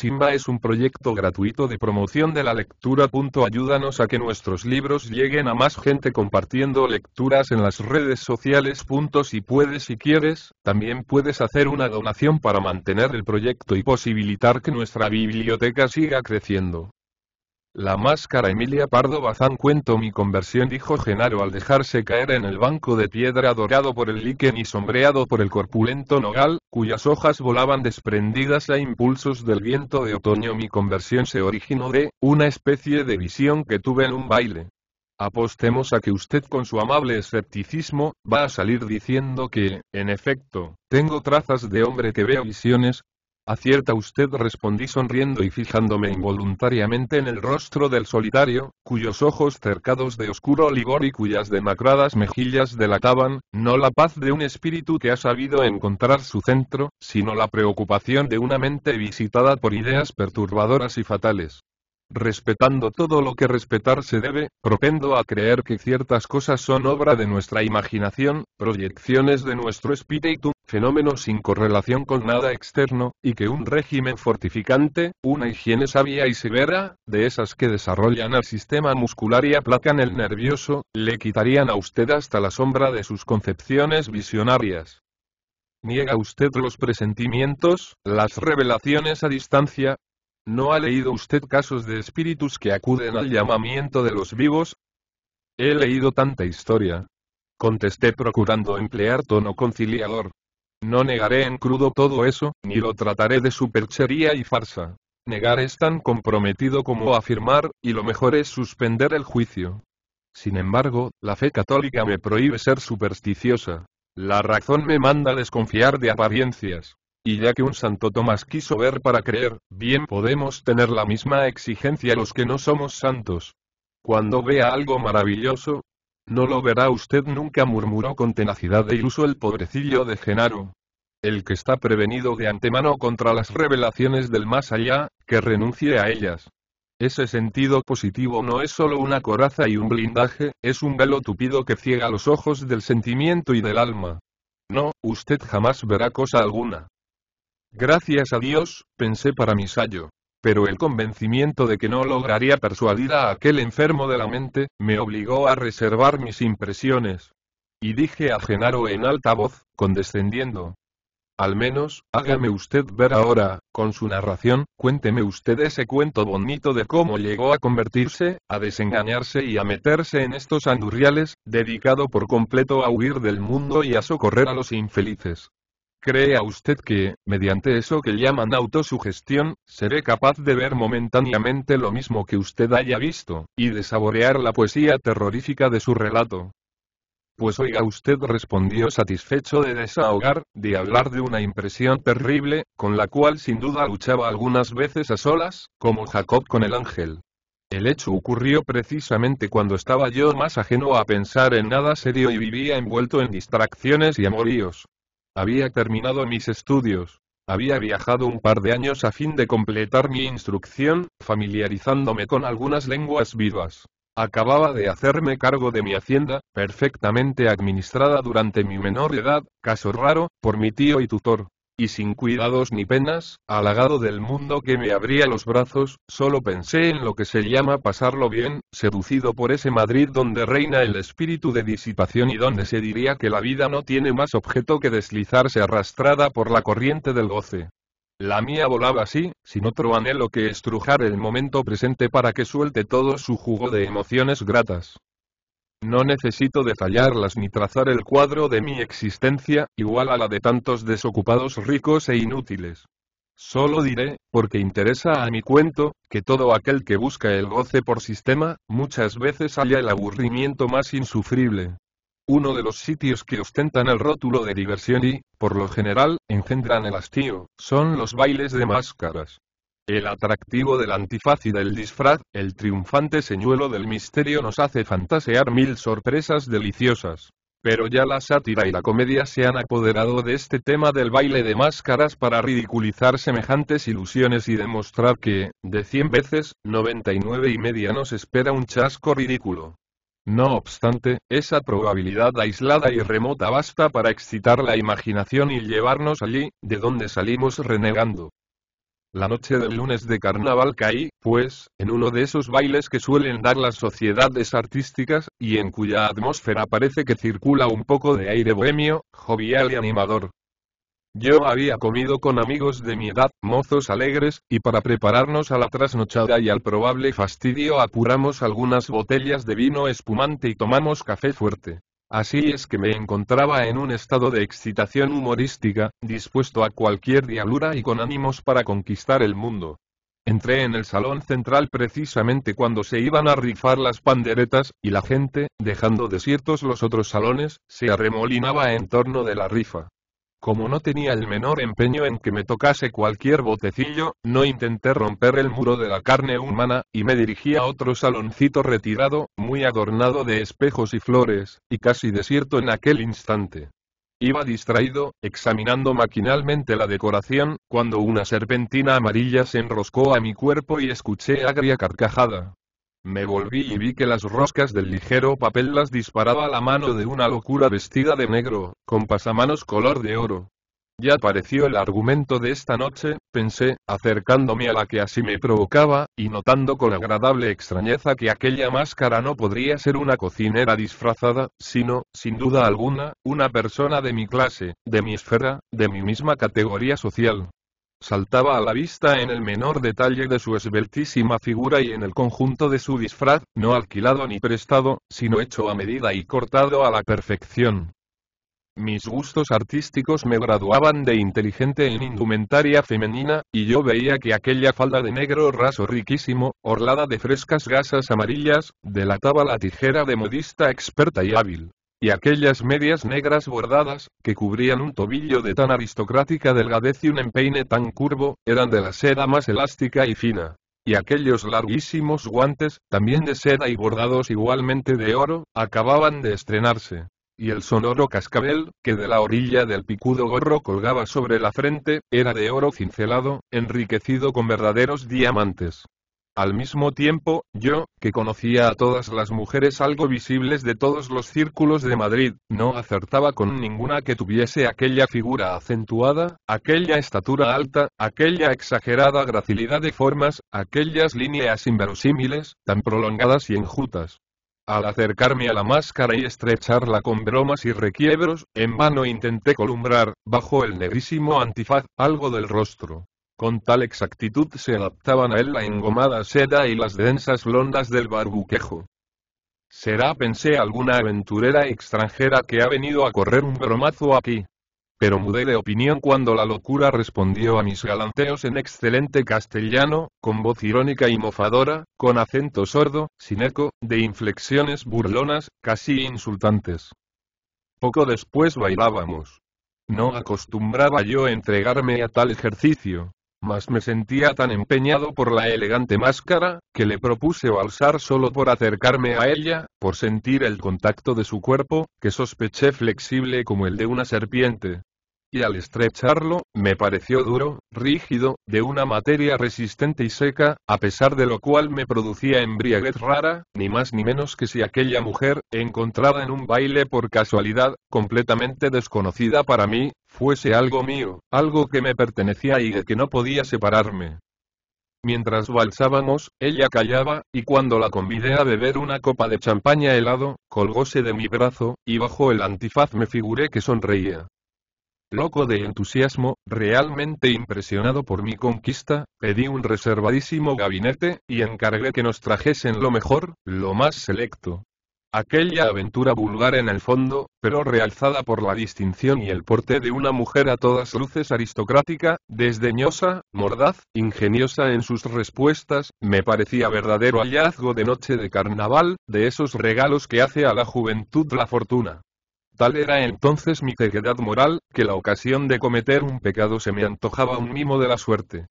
Simba es un proyecto gratuito de promoción de la lectura. Ayúdanos a que nuestros libros lleguen a más gente compartiendo lecturas en las redes sociales. Si puedes y quieres, también puedes hacer una donación para mantener el proyecto y posibilitar que nuestra biblioteca siga creciendo. La máscara Emilia Pardo Bazán cuento mi conversión dijo Genaro al dejarse caer en el banco de piedra dorado por el líquen y sombreado por el corpulento nogal, cuyas hojas volaban desprendidas a impulsos del viento de otoño mi conversión se originó de, una especie de visión que tuve en un baile. Apostemos a que usted con su amable escepticismo, va a salir diciendo que, en efecto, tengo trazas de hombre que veo visiones, Acierta usted respondí sonriendo y fijándome involuntariamente en el rostro del solitario, cuyos ojos cercados de oscuro ligor y cuyas demacradas mejillas delataban, no la paz de un espíritu que ha sabido encontrar su centro, sino la preocupación de una mente visitada por ideas perturbadoras y fatales respetando todo lo que respetar se debe, propendo a creer que ciertas cosas son obra de nuestra imaginación, proyecciones de nuestro espíritu, fenómenos sin correlación con nada externo, y que un régimen fortificante, una higiene sabia y severa, de esas que desarrollan el sistema muscular y aplacan el nervioso, le quitarían a usted hasta la sombra de sus concepciones visionarias. ¿Niega usted los presentimientos, las revelaciones a distancia, ¿No ha leído usted casos de espíritus que acuden al llamamiento de los vivos? He leído tanta historia. Contesté procurando emplear tono conciliador. No negaré en crudo todo eso, ni lo trataré de superchería y farsa. Negar es tan comprometido como afirmar, y lo mejor es suspender el juicio. Sin embargo, la fe católica me prohíbe ser supersticiosa. La razón me manda desconfiar de apariencias. Y ya que un Santo Tomás quiso ver para creer, bien podemos tener la misma exigencia los que no somos santos. Cuando vea algo maravilloso, no lo verá usted nunca murmuró con tenacidad de iluso el pobrecillo de Genaro. El que está prevenido de antemano contra las revelaciones del más allá, que renuncie a ellas. Ese sentido positivo no es solo una coraza y un blindaje, es un velo tupido que ciega los ojos del sentimiento y del alma. No, usted jamás verá cosa alguna. Gracias a Dios, pensé para mi sayo. Pero el convencimiento de que no lograría persuadir a aquel enfermo de la mente, me obligó a reservar mis impresiones. Y dije a Genaro en alta voz, condescendiendo. Al menos, hágame usted ver ahora, con su narración, cuénteme usted ese cuento bonito de cómo llegó a convertirse, a desengañarse y a meterse en estos andurriales, dedicado por completo a huir del mundo y a socorrer a los infelices. ¿Crea usted que, mediante eso que llaman autosugestión, seré capaz de ver momentáneamente lo mismo que usted haya visto, y de saborear la poesía terrorífica de su relato? Pues oiga usted respondió satisfecho de desahogar, de hablar de una impresión terrible, con la cual sin duda luchaba algunas veces a solas, como Jacob con el ángel. El hecho ocurrió precisamente cuando estaba yo más ajeno a pensar en nada serio y vivía envuelto en distracciones y amoríos. Había terminado mis estudios. Había viajado un par de años a fin de completar mi instrucción, familiarizándome con algunas lenguas vivas. Acababa de hacerme cargo de mi hacienda, perfectamente administrada durante mi menor edad, caso raro, por mi tío y tutor y sin cuidados ni penas, halagado del mundo que me abría los brazos, solo pensé en lo que se llama pasarlo bien, seducido por ese Madrid donde reina el espíritu de disipación y donde se diría que la vida no tiene más objeto que deslizarse arrastrada por la corriente del goce. La mía volaba así, sin otro anhelo que estrujar el momento presente para que suelte todo su jugo de emociones gratas. No necesito detallarlas ni trazar el cuadro de mi existencia, igual a la de tantos desocupados ricos e inútiles. Solo diré, porque interesa a mi cuento, que todo aquel que busca el goce por sistema, muchas veces halla el aburrimiento más insufrible. Uno de los sitios que ostentan el rótulo de diversión y, por lo general, engendran el hastío, son los bailes de máscaras. El atractivo del antifaz y del disfraz, el triunfante señuelo del misterio nos hace fantasear mil sorpresas deliciosas. Pero ya la sátira y la comedia se han apoderado de este tema del baile de máscaras para ridiculizar semejantes ilusiones y demostrar que, de cien veces, 99 y media nos espera un chasco ridículo. No obstante, esa probabilidad aislada y remota basta para excitar la imaginación y llevarnos allí, de donde salimos renegando. La noche del lunes de carnaval caí, pues, en uno de esos bailes que suelen dar las sociedades artísticas, y en cuya atmósfera parece que circula un poco de aire bohemio, jovial y animador. Yo había comido con amigos de mi edad, mozos alegres, y para prepararnos a la trasnochada y al probable fastidio apuramos algunas botellas de vino espumante y tomamos café fuerte. Así es que me encontraba en un estado de excitación humorística, dispuesto a cualquier diablura y con ánimos para conquistar el mundo. Entré en el salón central precisamente cuando se iban a rifar las panderetas, y la gente, dejando desiertos los otros salones, se arremolinaba en torno de la rifa. Como no tenía el menor empeño en que me tocase cualquier botecillo, no intenté romper el muro de la carne humana, y me dirigí a otro saloncito retirado, muy adornado de espejos y flores, y casi desierto en aquel instante. Iba distraído, examinando maquinalmente la decoración, cuando una serpentina amarilla se enroscó a mi cuerpo y escuché agria carcajada. Me volví y vi que las roscas del ligero papel las disparaba la mano de una locura vestida de negro, con pasamanos color de oro. Ya pareció el argumento de esta noche, pensé, acercándome a la que así me provocaba, y notando con agradable extrañeza que aquella máscara no podría ser una cocinera disfrazada, sino, sin duda alguna, una persona de mi clase, de mi esfera, de mi misma categoría social saltaba a la vista en el menor detalle de su esbeltísima figura y en el conjunto de su disfraz, no alquilado ni prestado, sino hecho a medida y cortado a la perfección. Mis gustos artísticos me graduaban de inteligente en indumentaria femenina, y yo veía que aquella falda de negro raso riquísimo, orlada de frescas gasas amarillas, delataba la tijera de modista experta y hábil. Y aquellas medias negras bordadas, que cubrían un tobillo de tan aristocrática delgadez y un empeine tan curvo, eran de la seda más elástica y fina. Y aquellos larguísimos guantes, también de seda y bordados igualmente de oro, acababan de estrenarse. Y el sonoro cascabel, que de la orilla del picudo gorro colgaba sobre la frente, era de oro cincelado, enriquecido con verdaderos diamantes. Al mismo tiempo, yo, que conocía a todas las mujeres algo visibles de todos los círculos de Madrid, no acertaba con ninguna que tuviese aquella figura acentuada, aquella estatura alta, aquella exagerada gracilidad de formas, aquellas líneas inverosímiles, tan prolongadas y enjutas. Al acercarme a la máscara y estrecharla con bromas y requiebros, en vano intenté columbrar, bajo el negrísimo antifaz, algo del rostro. Con tal exactitud se adaptaban a él la engomada seda y las densas blondas del barbuquejo. Será, pensé, alguna aventurera extranjera que ha venido a correr un bromazo aquí. Pero mudé de opinión cuando la locura respondió a mis galanteos en excelente castellano, con voz irónica y mofadora, con acento sordo, sin eco, de inflexiones burlonas, casi insultantes. Poco después bailábamos. No acostumbraba yo entregarme a tal ejercicio, mas me sentía tan empeñado por la elegante máscara, que le propuse valsar solo por acercarme a ella, por sentir el contacto de su cuerpo, que sospeché flexible como el de una serpiente. Y al estrecharlo, me pareció duro, rígido, de una materia resistente y seca, a pesar de lo cual me producía embriaguez rara, ni más ni menos que si aquella mujer, encontrada en un baile por casualidad, completamente desconocida para mí, fuese algo mío, algo que me pertenecía y de que no podía separarme. Mientras balsábamos, ella callaba, y cuando la convidé a beber una copa de champaña helado, colgóse de mi brazo, y bajo el antifaz me figuré que sonreía. Loco de entusiasmo, realmente impresionado por mi conquista, pedí un reservadísimo gabinete, y encargué que nos trajesen lo mejor, lo más selecto. Aquella aventura vulgar en el fondo, pero realzada por la distinción y el porte de una mujer a todas luces aristocrática, desdeñosa, mordaz, ingeniosa en sus respuestas, me parecía verdadero hallazgo de noche de carnaval, de esos regalos que hace a la juventud la fortuna. Tal era entonces mi ceguedad moral, que la ocasión de cometer un pecado se me antojaba un mimo de la suerte.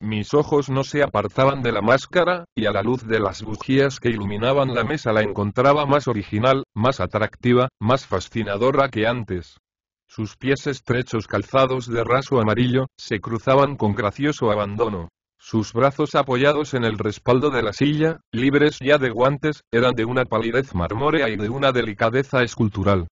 Mis ojos no se apartaban de la máscara, y a la luz de las bujías que iluminaban la mesa la encontraba más original, más atractiva, más fascinadora que antes. Sus pies estrechos calzados de raso amarillo, se cruzaban con gracioso abandono. Sus brazos apoyados en el respaldo de la silla, libres ya de guantes, eran de una palidez marmórea y de una delicadeza escultural.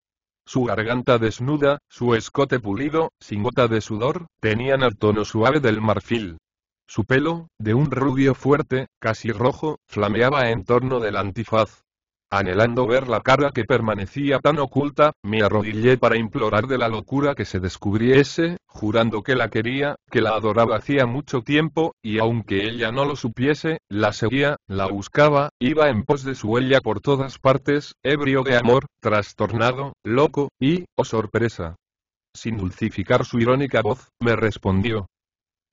Su garganta desnuda, su escote pulido, sin gota de sudor, tenían el tono suave del marfil. Su pelo, de un rubio fuerte, casi rojo, flameaba en torno del antifaz. Anhelando ver la cara que permanecía tan oculta, me arrodillé para implorar de la locura que se descubriese, jurando que la quería, que la adoraba hacía mucho tiempo, y aunque ella no lo supiese, la seguía, la buscaba, iba en pos de su huella por todas partes, ebrio de amor, trastornado, loco, y, oh sorpresa. Sin dulcificar su irónica voz, me respondió.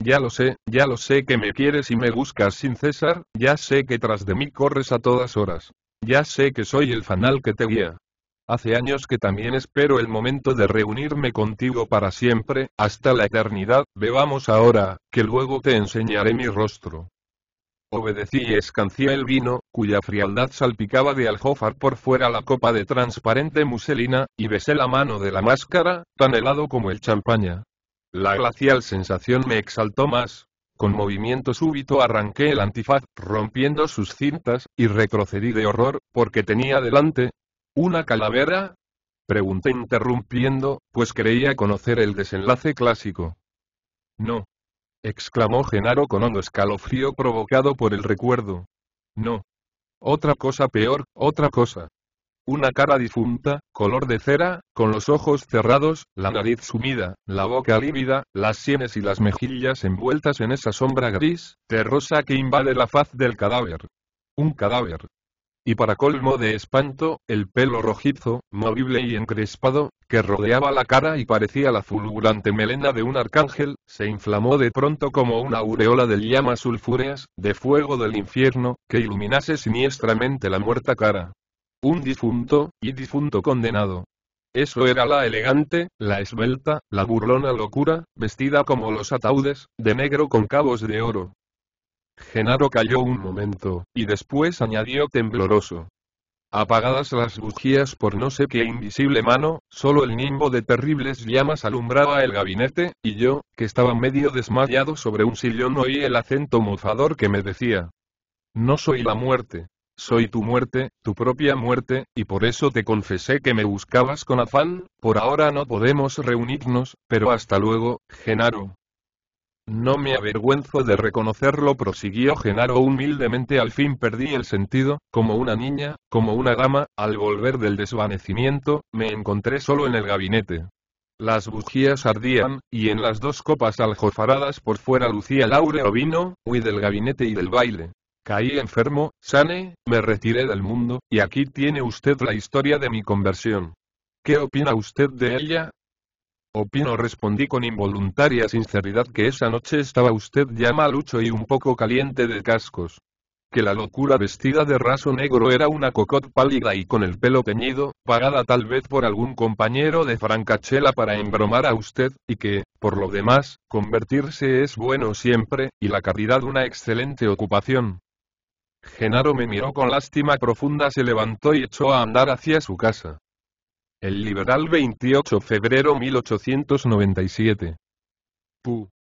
Ya lo sé, ya lo sé que me quieres y me buscas sin cesar, ya sé que tras de mí corres a todas horas. Ya sé que soy el fanal que te guía. Hace años que también espero el momento de reunirme contigo para siempre, hasta la eternidad, bebamos ahora, que luego te enseñaré mi rostro. Obedecí y escancié el vino, cuya frialdad salpicaba de aljófar por fuera la copa de transparente muselina, y besé la mano de la máscara, tan helado como el champaña. La glacial sensación me exaltó más, con movimiento súbito arranqué el antifaz, rompiendo sus cintas, y retrocedí de horror, porque tenía delante. ¿Una calavera? Pregunté interrumpiendo, pues creía conocer el desenlace clásico. No. exclamó Genaro con hondo escalofrío provocado por el recuerdo. No. Otra cosa peor, otra cosa. Una cara difunta, color de cera, con los ojos cerrados, la nariz sumida, la boca lívida, las sienes y las mejillas envueltas en esa sombra gris, terrosa que invade la faz del cadáver. Un cadáver. Y para colmo de espanto, el pelo rojizo, movible y encrespado, que rodeaba la cara y parecía la fulgurante melena de un arcángel, se inflamó de pronto como una aureola de llamas sulfúreas, de fuego del infierno, que iluminase siniestramente la muerta cara. Un difunto, y difunto condenado. Eso era la elegante, la esbelta, la burlona locura, vestida como los ataúdes, de negro con cabos de oro. Genaro calló un momento, y después añadió tembloroso. Apagadas las bujías por no sé qué invisible mano, solo el nimbo de terribles llamas alumbraba el gabinete, y yo, que estaba medio desmayado sobre un sillón oí el acento mofador que me decía. No soy la muerte. Soy tu muerte, tu propia muerte, y por eso te confesé que me buscabas con afán, por ahora no podemos reunirnos, pero hasta luego, Genaro. No me avergüenzo de reconocerlo, prosiguió Genaro humildemente. Al fin perdí el sentido, como una niña, como una dama, al volver del desvanecimiento, me encontré solo en el gabinete. Las bujías ardían, y en las dos copas aljofaradas por fuera lucía el áureo vino, huí del gabinete y del baile. Caí enfermo, sane, me retiré del mundo, y aquí tiene usted la historia de mi conversión. ¿Qué opina usted de ella? Opino, respondí con involuntaria sinceridad que esa noche estaba usted ya malucho y un poco caliente de cascos. Que la locura vestida de raso negro era una cocot pálida y con el pelo teñido, pagada tal vez por algún compañero de francachela para embromar a usted, y que, por lo demás, convertirse es bueno siempre, y la caridad una excelente ocupación. Genaro me miró con lástima profunda, se levantó y echó a andar hacia su casa. El liberal 28 febrero 1897. Pu.